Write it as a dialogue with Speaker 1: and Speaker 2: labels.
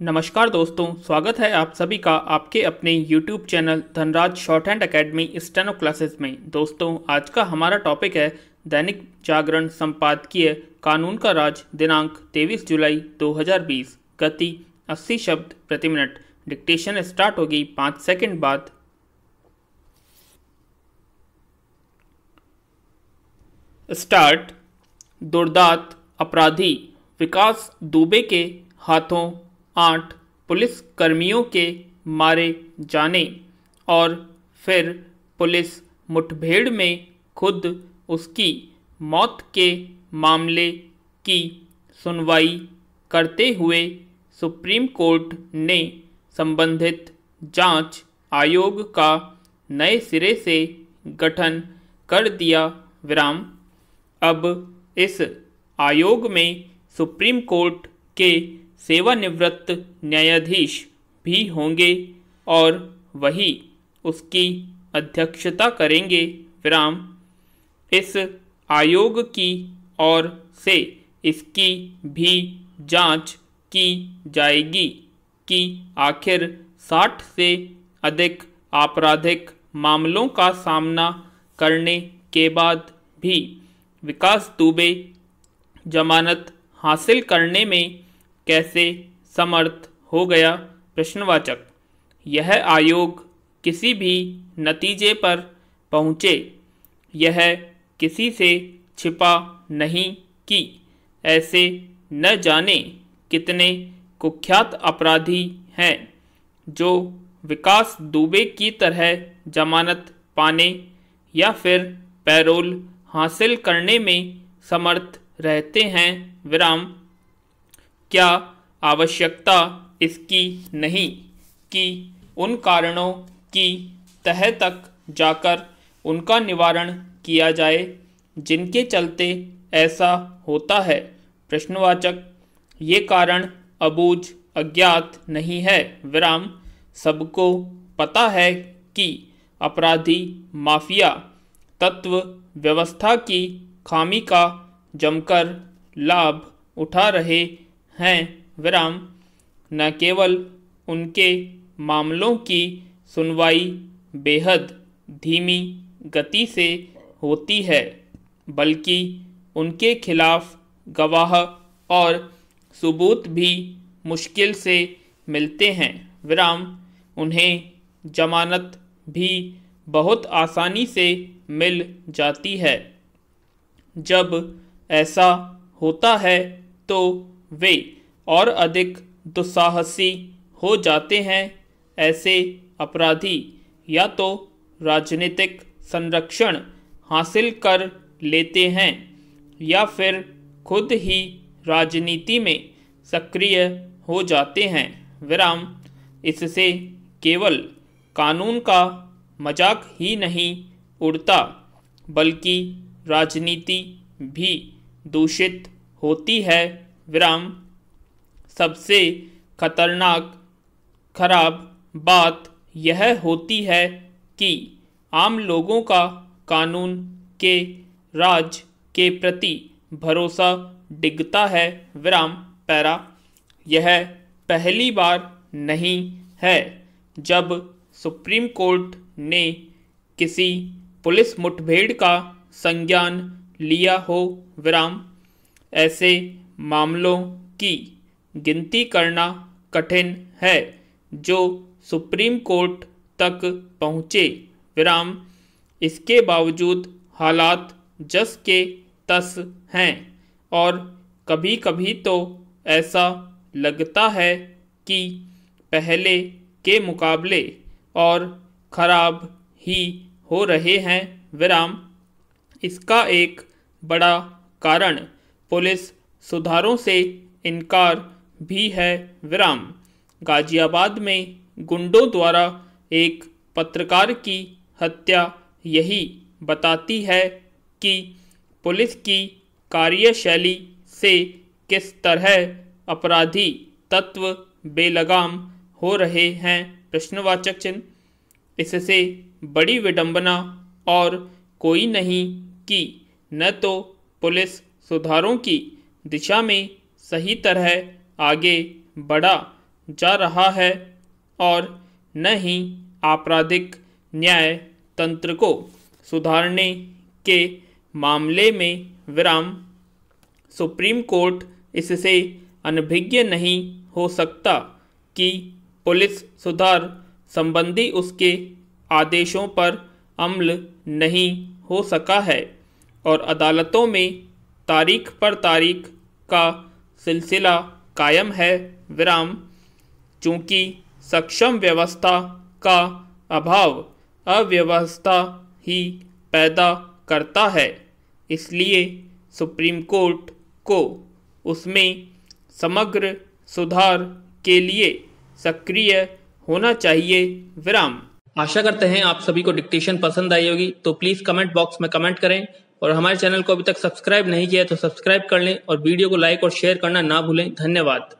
Speaker 1: नमस्कार दोस्तों, स्वागत है आप सभी का आपके अपने YouTube channel Dhanraj short hand academy steno classes में। दोस्तों, आज का हमारा टॉपिक है दैनिक जागरण संपादकीय कानून का राज दिनांक 23 जुलाई 2020 गति 80 शब्द प्रति मिनट। डिक्टेशन स्टार्ट होगी पाँच सेकंड बाद। स्टार्ट दुर्दात अपराधी विकास दुबे के हाथों आठ पुलिस कर्मियों के मारे जाने और फिर पुलिस मुठभेड़ में खुद उसकी मौत के मामले की सुनवाई करते हुए सुप्रीम कोर्ट ने संबंधित जाँच आयोग का नए सिरे से गठन कर दिया विराम। अब इस आयोग में सुप्रीम कोर्ट के सेवानिवृत्त न्यायाधीश भी होंगे और वही उसकी अध्यक्षता करेंगे विराम। इस आयोग की ओर से इसकी भी जाँच की जाएगी कि आखिर 60 से अधिक आपराधिक मामलों का सामना करने के बाद भी विकास दुबे जमानत हासिल करने में कैसे समर्थ हो गया? प्रश्नवाचक। यह आयोग किसी भी नतीजे पर पहुँचे। यह किसी से छिपा नहीं कि ऐसे न जाने कितने कुख्यात अपराधी हैं जो विकास दुबे की तरह जमानत पाने या फिर पैरोल हासिल करने में समर्थ रहते हैं। विराम। क्या आवश्यकता इसकी नहीं कि उन कारणों की तह तक जाकर उनका निवारण किया जाए जिनके चलते ऐसा होता है? प्रश्नवाचक। ये कारण अबूझ अज्ञात नहीं है, विराम। सबको पता है कि अपराधी माफिया तत्व व्यवस्था की खामी का जमकर लाभ उठा रहे हैं। विराम। न केवल उनके मामलों की सुनवाई बेहद धीमी गति से होती है, बल्कि उनके खिलाफ गवाह और सबूत भी मुश्किल से मिलते हैं। विराम। उन्हें जमानत भी बहुत आसानी से मिल जाती है। जब ऐसा होता है तो वे और अधिक दुस्साहसी हो जाते हैं ऐसे अपराधी या तो राजनीतिक संरक्षण हासिल कर लेते हैं या फिर खुद ही राजनीति में सक्रिय हो जाते हैं। विराम, इससे केवल कानून का मज़ाक ही नहीं उड़ता, बल्कि राजनीति भी दूषित होती है। विराम। सबसे खतरनाक खराब बात यह होती है कि आम लोगों का कानून के राज के प्रति भरोसा डिगता है। विराम, पैरा। यह पहली बार नहीं है जब सुप्रीम कोर्ट ने किसी पुलिस मुठभेड़ का संज्ञान लिया हो। विराम, ऐसे मामलों की गिनती करना कठिन है, जो सुप्रीम कोर्ट तक पहुँचे। विराम, इसके बावजूद हालात जस के तस हैं, और कभी कभी तो ऐसा लगता है कि पहले के मुकाबले और ख़राब ही हो रहे हैं। विराम, इसका एक बड़ा कारण पुलिस सुधारों से इनकार भी है विराम। गाजियाबाद में गुंडों द्वारा एक पत्रकार की हत्या यही बताती है कि पुलिस की कार्यशैली से किस तरह अपराधी तत्व बेलगाम हो रहे हैं, प्रश्नवाचक चिन्ह। इससे बड़ी विडंबना और कोई नहीं कि न तो पुलिस सुधारों की दिशा में सही तरह आगे बढ़ा जा रहा है और न ही आपराधिक न्याय तंत्र को सुधारने के मामले में विराम। सुप्रीम कोर्ट इससे अनभिज्ञ नहीं हो सकता कि पुलिस सुधार संबंधी उसके आदेशों पर अमल नहीं हो सका है और अदालतों में तारीख पर तारीख का सिलसिला कायम है, विराम। चूँकि सक्षम व्यवस्था का अभाव अव्यवस्था ही पैदा करता है, इसलिए सुप्रीम कोर्ट को उसमें समग्र सुधार के लिए सक्रिय होना चाहिए, विराम। आशा करते हैं आप सभी को डिक्टेशन पसंद आई होगी तो प्लीज़ कमेंट बॉक्स में कमेंट करें। और हमारे चैनल को अभी तक सब्सक्राइब नहीं किया है तो सब्सक्राइब कर लें और वीडियो को लाइक और शेयर करना ना भूलें। धन्यवाद।